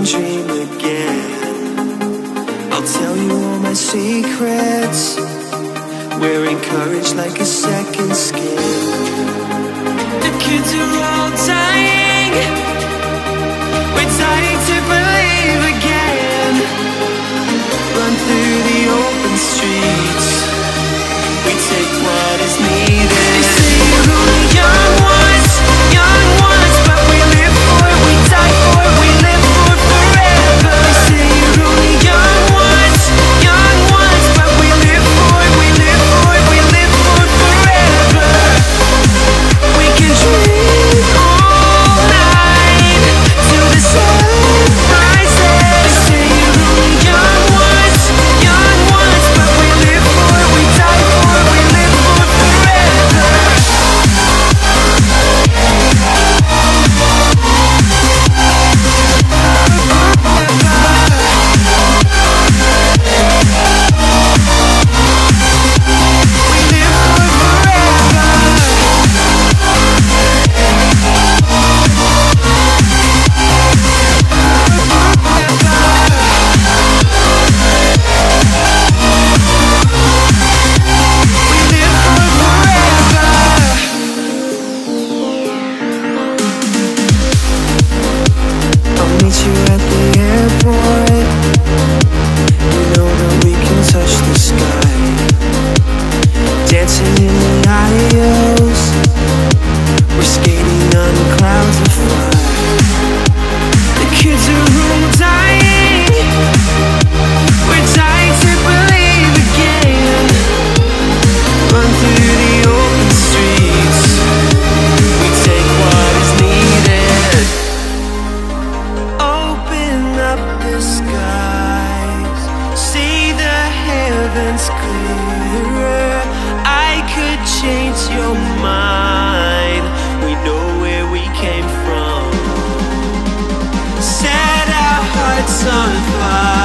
and dream again. I'll tell you all my secrets. We're encouraged like a second Dancing in the skating sunflower.